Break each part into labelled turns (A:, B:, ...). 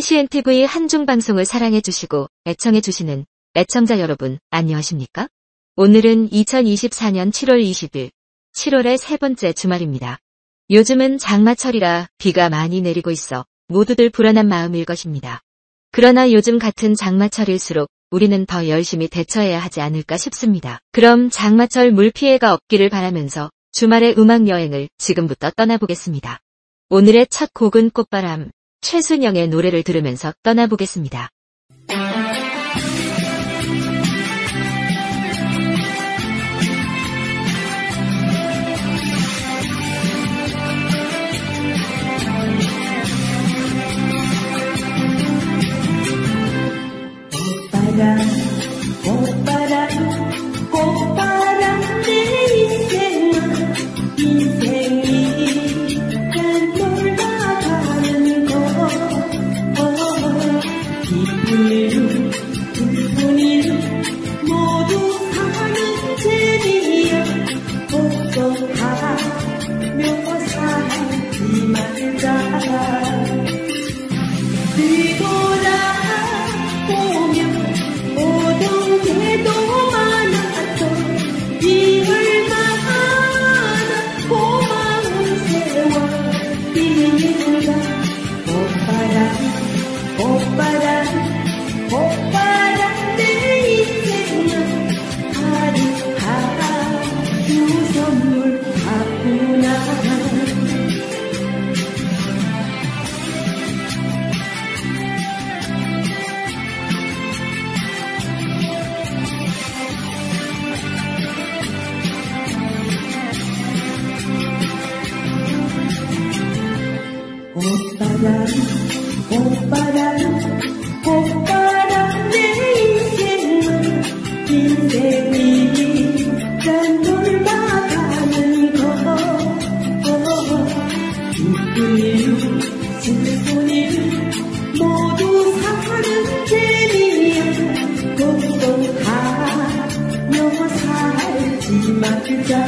A: KCNTV 한중방송을 사랑해주시고 애청해주시는 애청자 여러분, 안녕하십니까? 오늘은 2024년 7월 20일, 7월의 세 번째 주말입니다. 요즘은 장마철이라 비가 많이 내리고 있어 모두들 불안한 마음일 것입니다. 그러나 요즘 같은 장마철일수록 우리는 더 열심히 대처해야 하지 않을까 싶습니다. 그럼 장마철 물 피해가 없기를 바라면서 주말의 음악 여행을 지금부터 떠나보겠습니다. 오늘의 첫 곡은 꽃바람, 최순영의 노래를 들으면서 떠나보겠습니다.
B: 꽃바람 기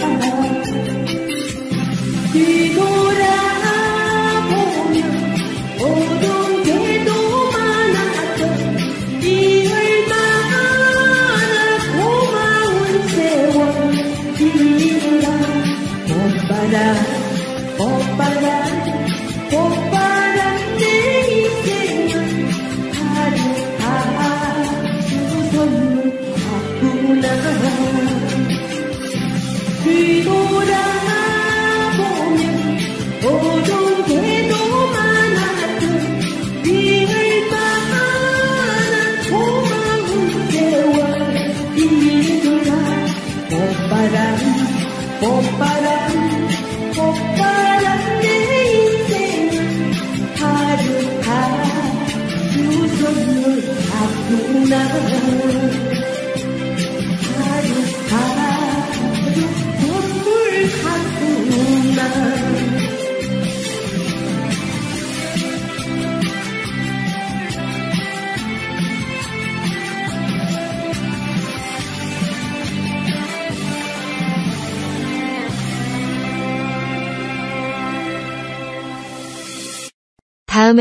B: 말자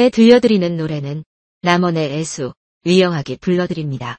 A: 다음에 들려드리는 노래는 남원의 애수, 위영하기 불러드립니다.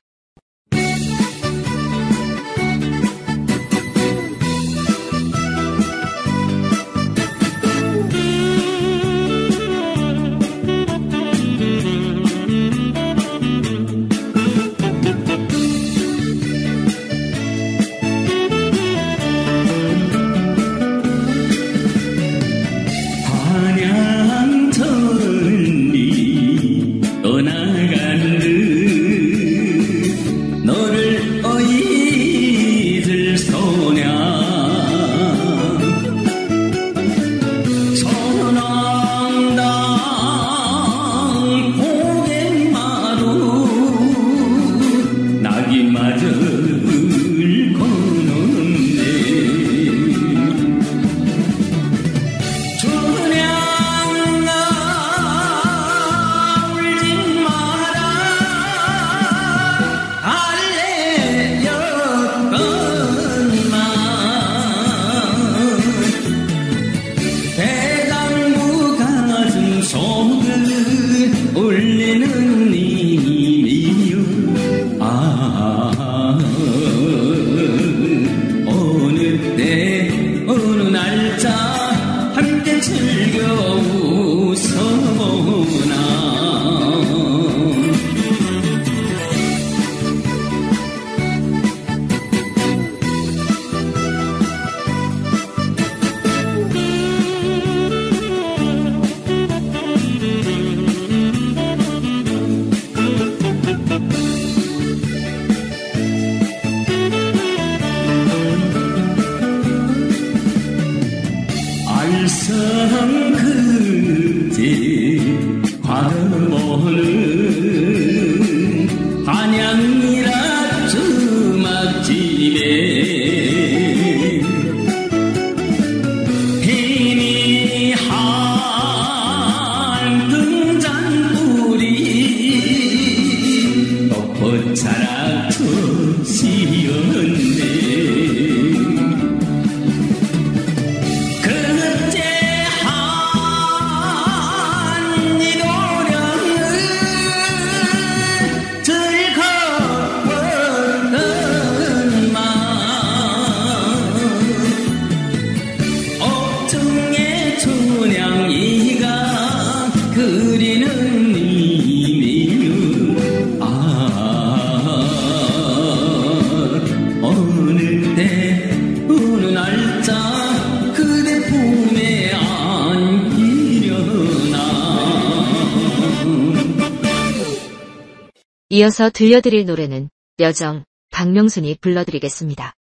C: 이어서 들려드릴 노래는 여정 박명순이 불러드리겠습니다.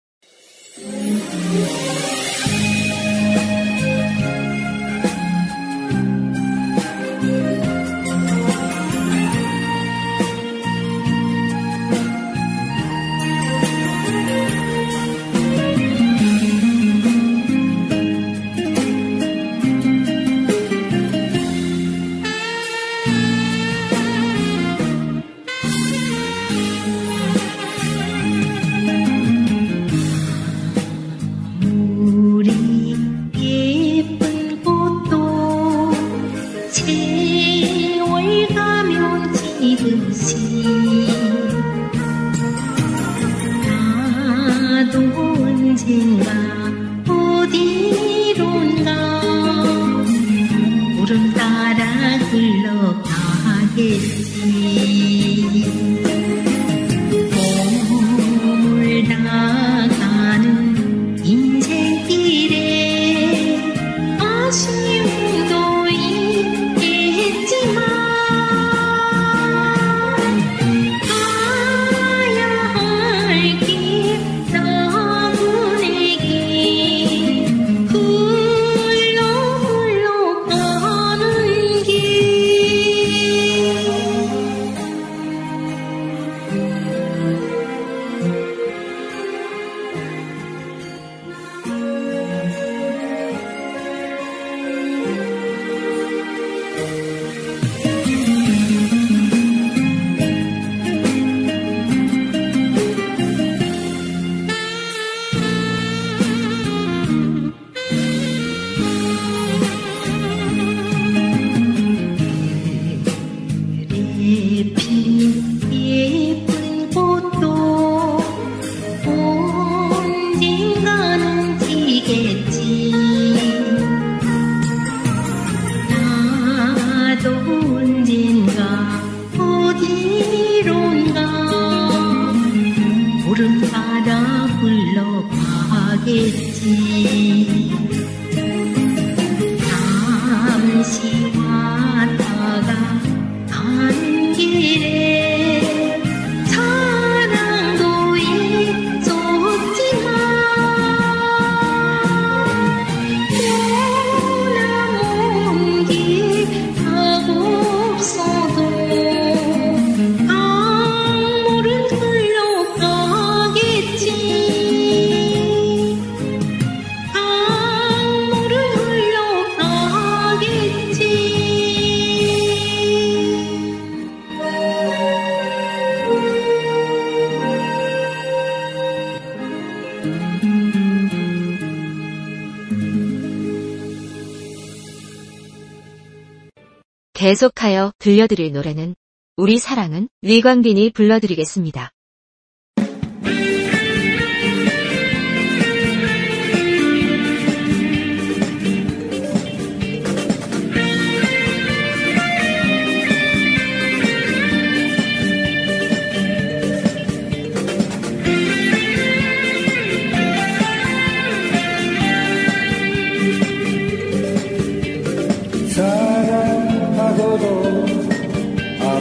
A: 하여 들려드릴 노래는 우리 사랑은 리광빈이 불러드리겠습니다.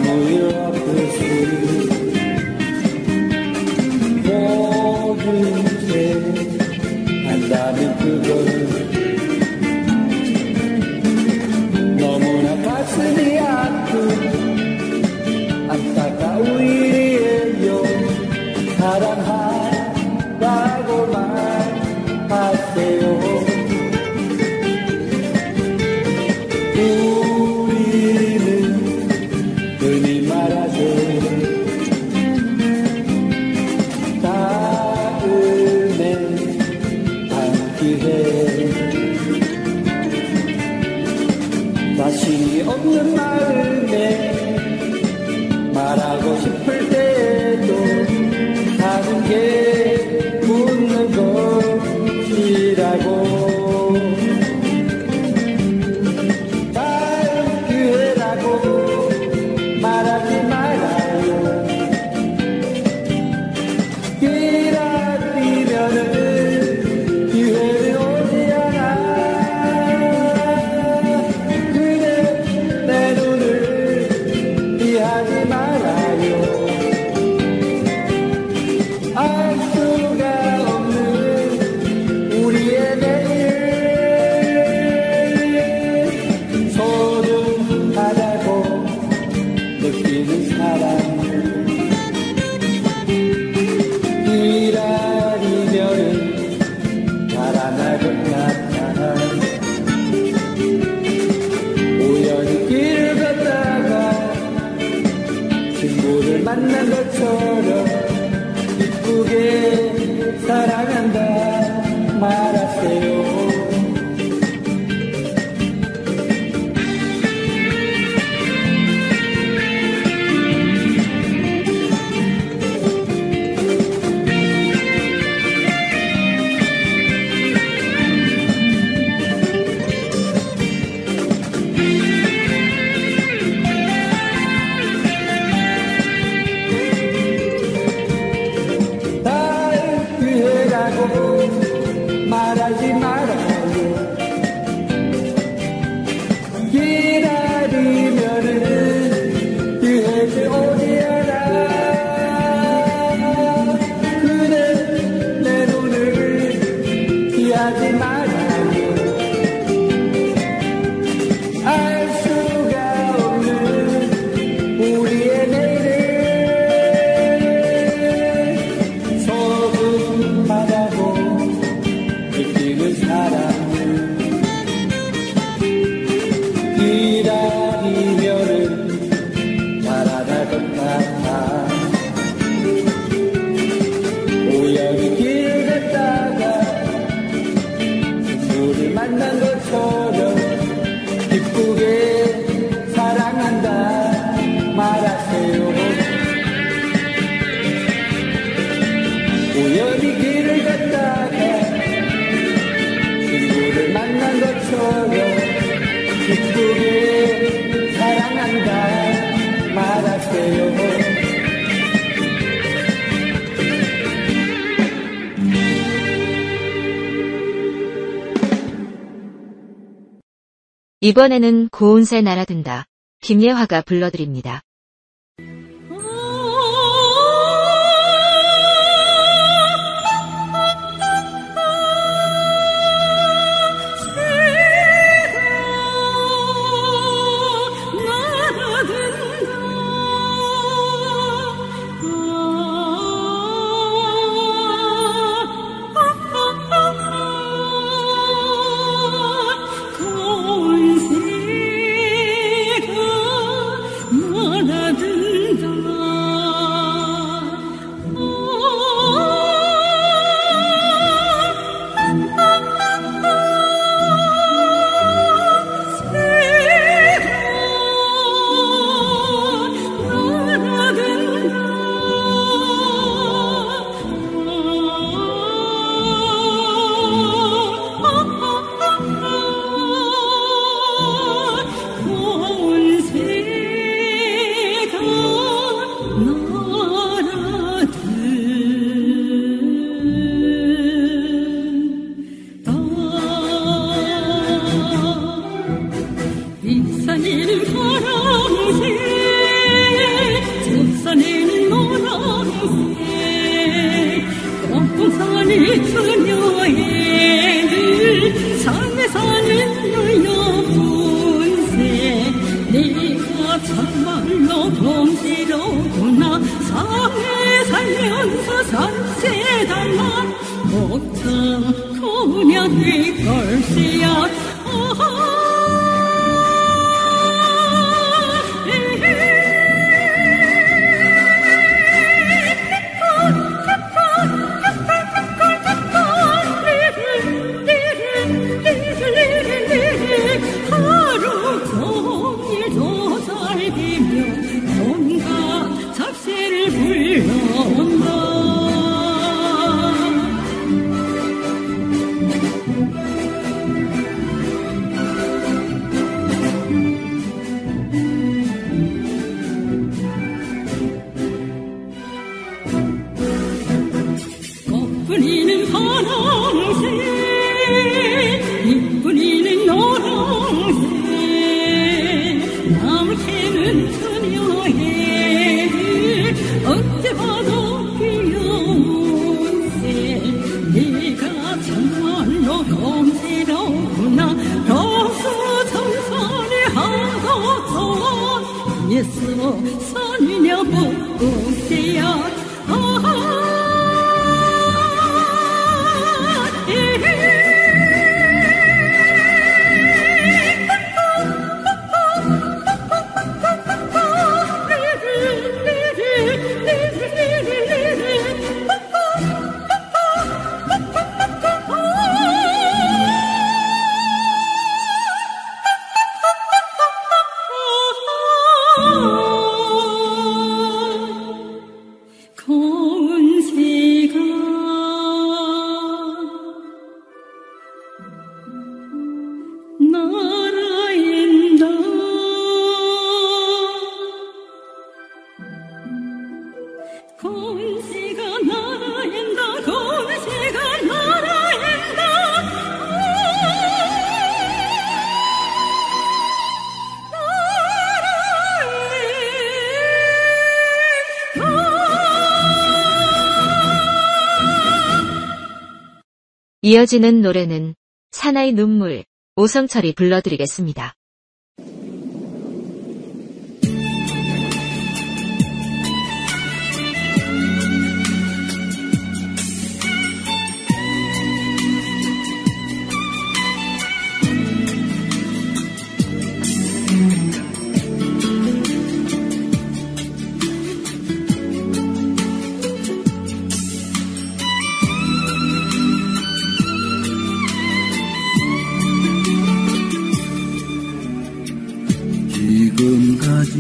D: Only love is free.
A: 이번에는 고운새 날아든다. 김예화가 불러드립니다. 이어지는 노래는 사나이 눈물 오성철이 불러드리겠습니다.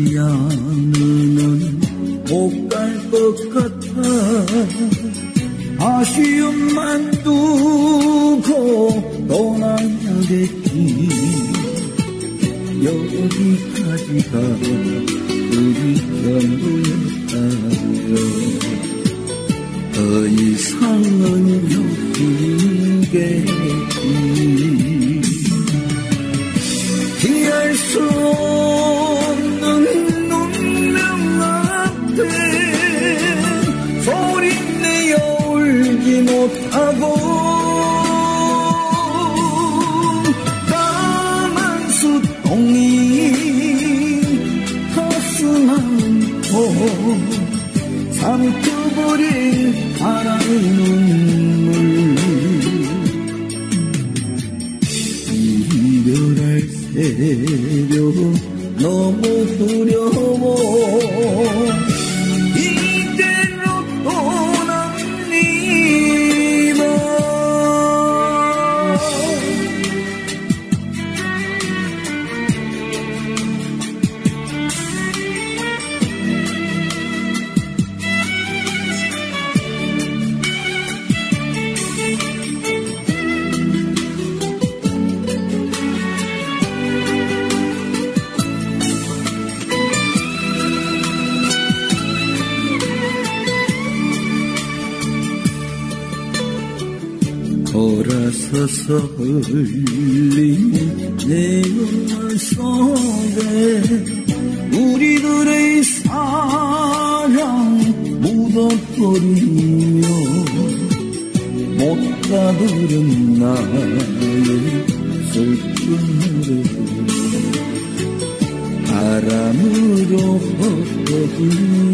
E: 지않으면 못 갈 것 같아. 아쉬워 흘리네요 속에. 우리들의 사랑 묻어버리며 못 가두는 나의 슬픈 노래 바람으로 벗겨진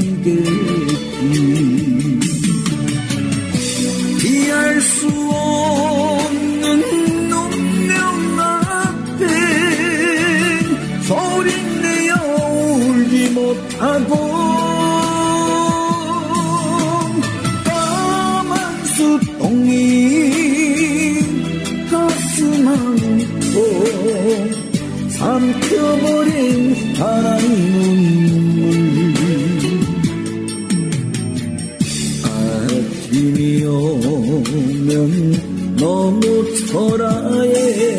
E: 오면 너무 초라해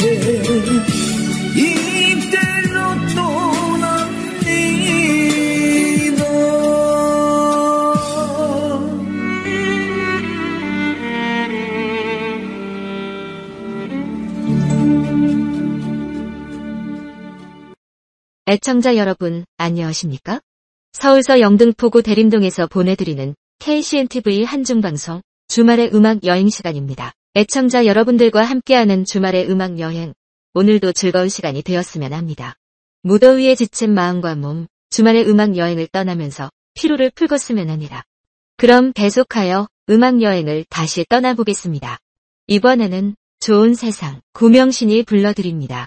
E: 이대로 떠납니다
A: 애청자 여러분, 안녕하십니까? 서울서 영등포구 대림동에서 보내드리는 KCNTV 한중방송 주말의 음악 여행 시간입니다. 애청자 여러분들과 함께하는 주말의 음악 여행, 오늘도 즐거운 시간이 되었으면 합니다. 무더위에 지친 마음과 몸, 주말의 음악 여행을 떠나면서 피로를 풀었으면 합니다. 그럼 계속하여 음악 여행을 다시 떠나보겠습니다. 이번에는 좋은 세상, 구명신이 불러드립니다.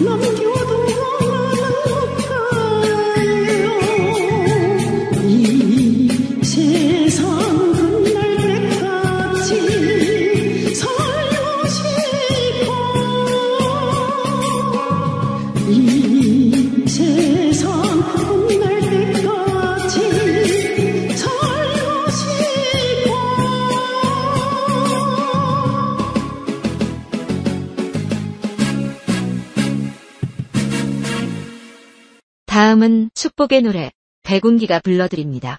F: Lo mismo 축복의 노래, 백운기가 불러드립니다.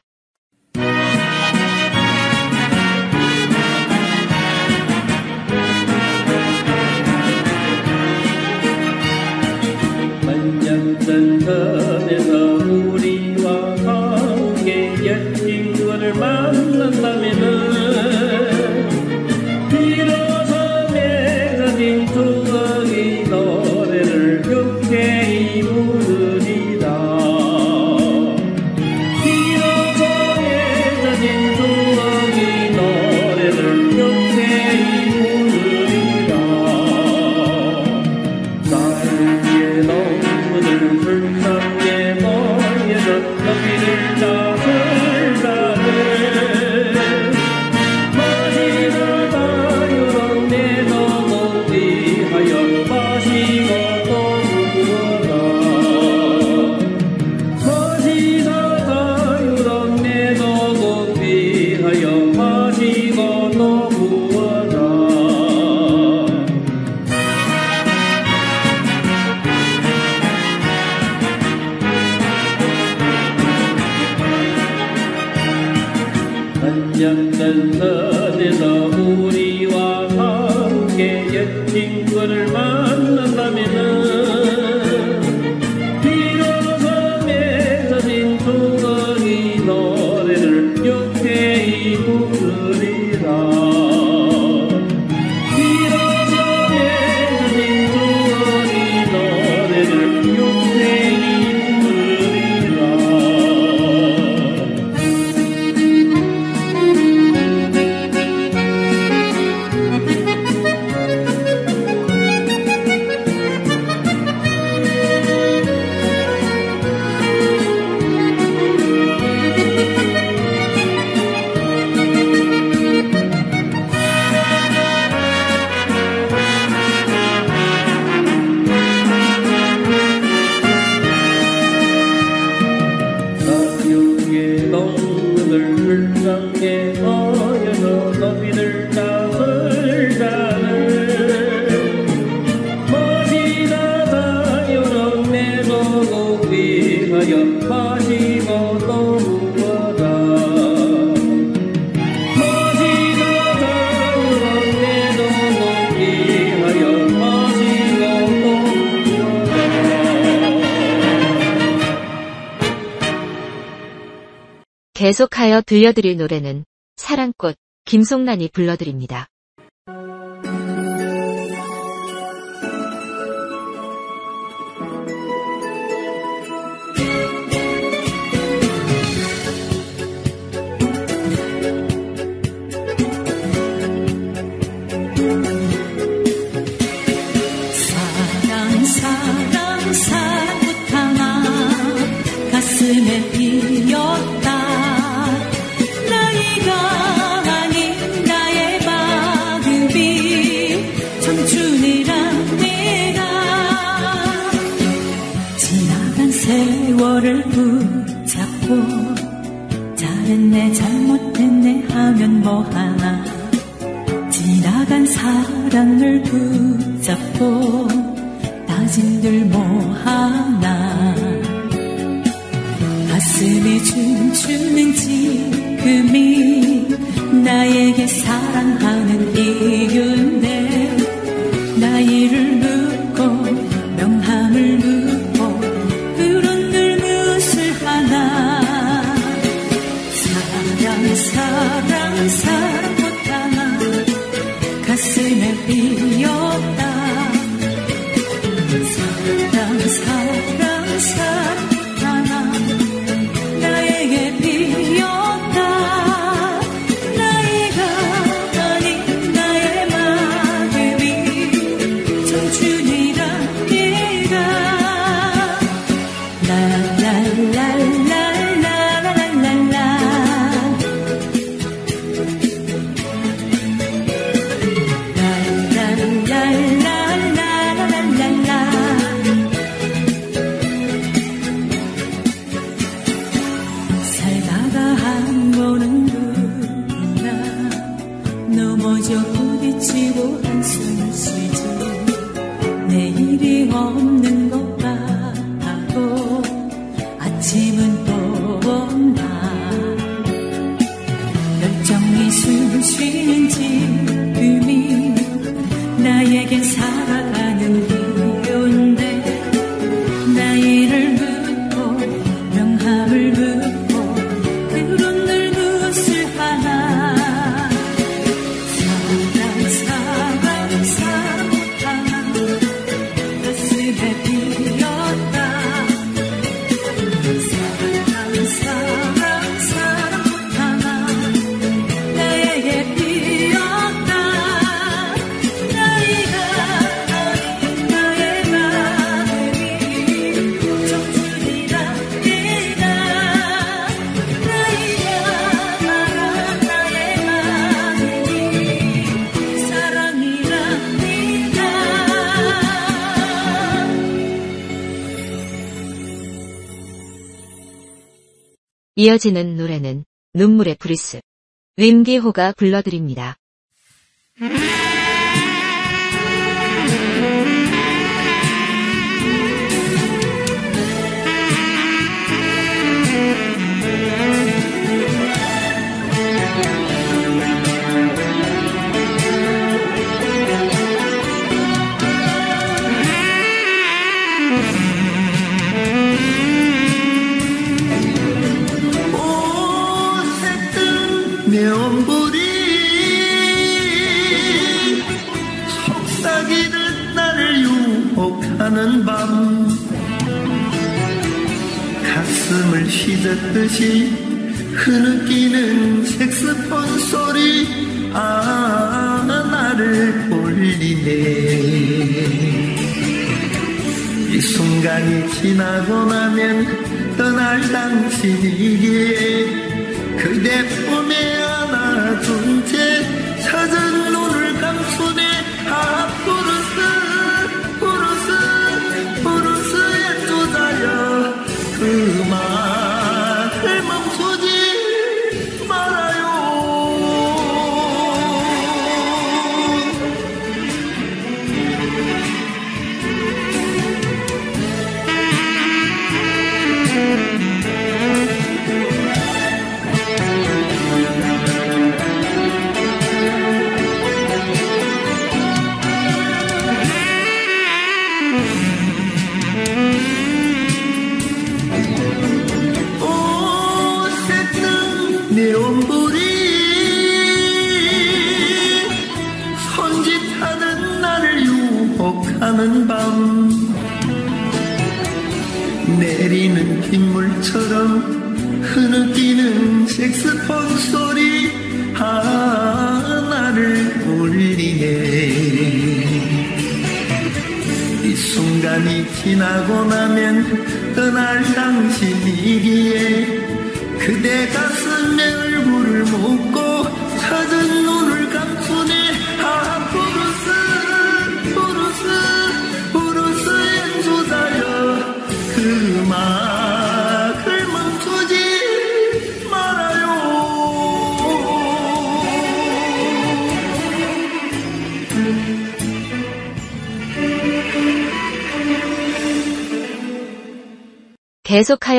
F: 계속하여 들려드릴 노래는 사랑꽃 김송란이 불러드립니다.
G: 사랑 사랑 사랑 꽃 하나 가슴에 세월을 붙잡고 잘했네 잘못했네 하면 뭐하나. 지나간 사랑을 붙잡고 따진들 뭐하나. 가슴이 춤추는 지금이 나에게 사랑하는 이유인데 나이를 넘어져 부딪히고 한숨을 쉬죠 내일이 없는 것 같다고 아침은 또 온다 열정이 숨을 쉬는지
H: 이어지는 노래는 눈물의 브리스 윈기호가 불러드립니다.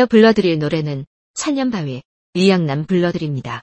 H: 불러드릴 노래는 찬년바위 이양남 불러드립니다.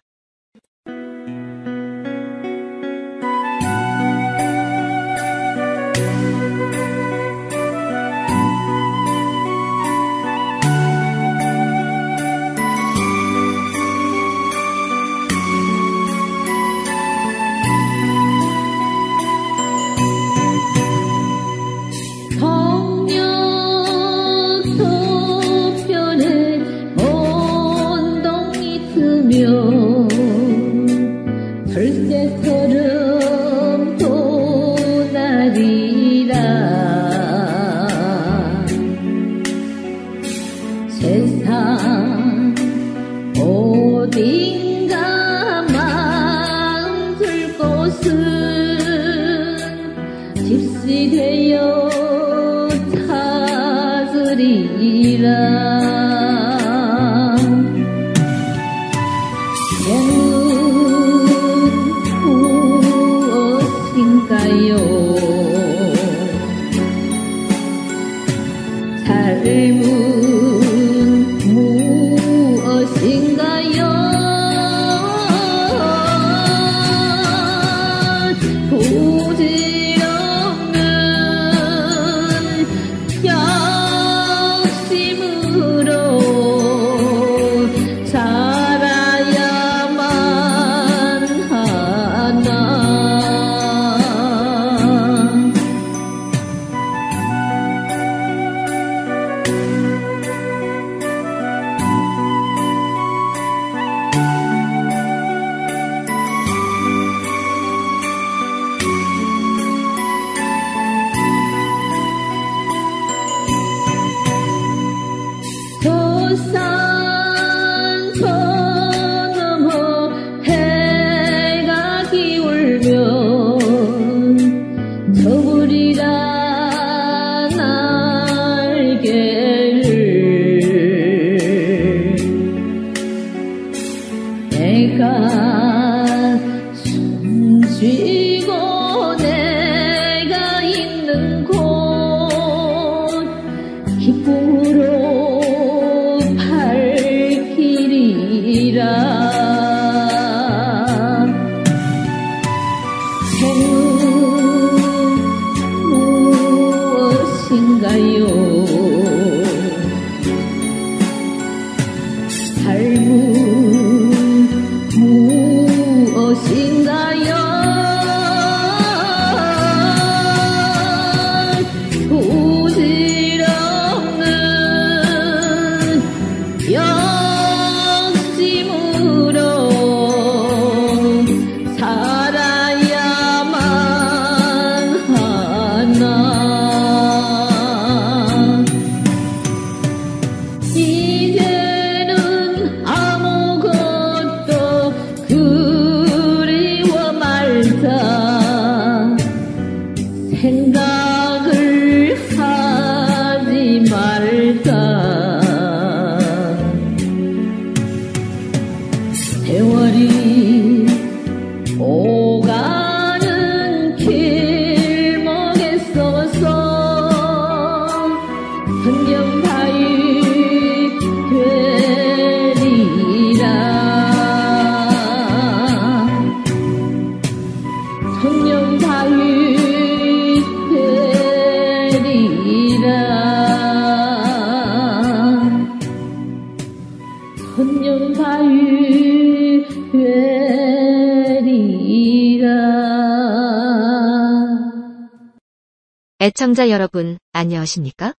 A: 애청자 여러분, 안녕하십니까?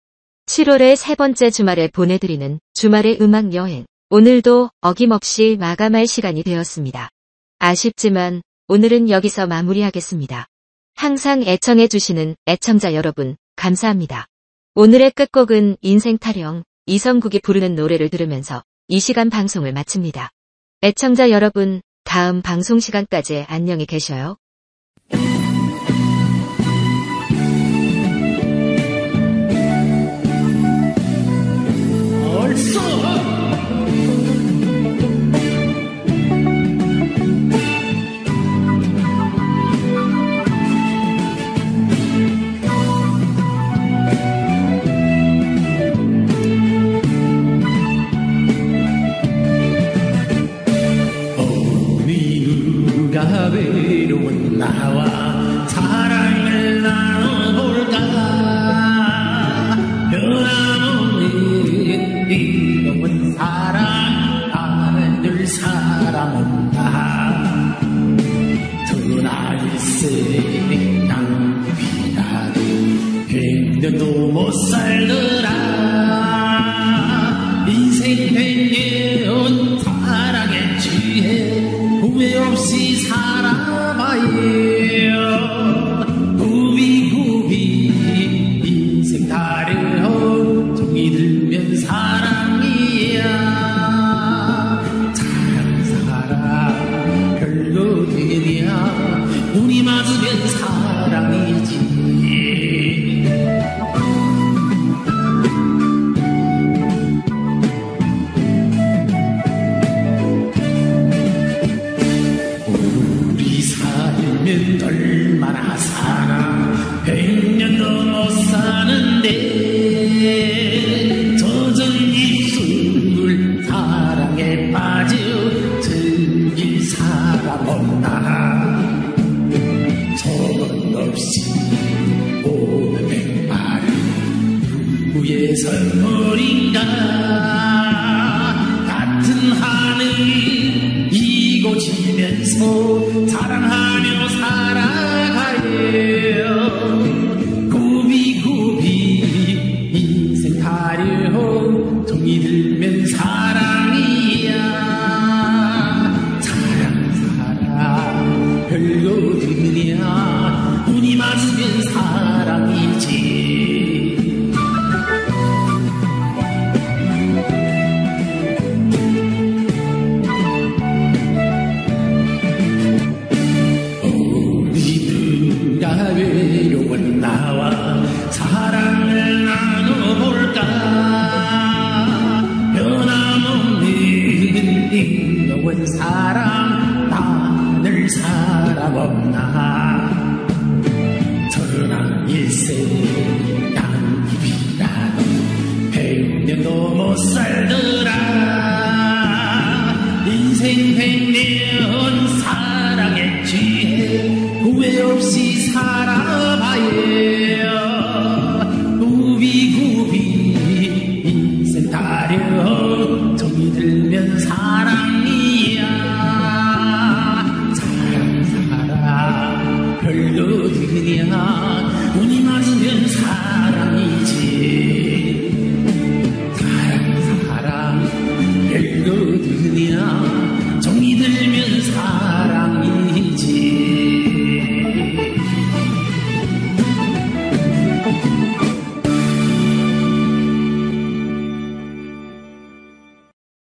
A: 7월의 세 번째 주말에 보내드리는 주말의 음악 여행. 오늘도 어김없이 마감할 시간이 되었습니다. 아쉽지만 오늘은 여기서 마무리하겠습니다. 항상 애청해주시는 애청자 여러분, 감사합니다. 오늘의 끝곡은 인생 타령, 이성국이 부르는 노래를 들으면서 이 시간 방송을 마칩니다. 애청자 여러분, 다음 방송 시간까지 안녕히 계셔요.
I: 외로운 나와 사랑을 나눠볼까? 변함없는 이로운 사랑 안줄 사람 없나 전화일세 낭비라도 백년도 못 살더라. 인생 백년 사랑에 취해 후회 없이 살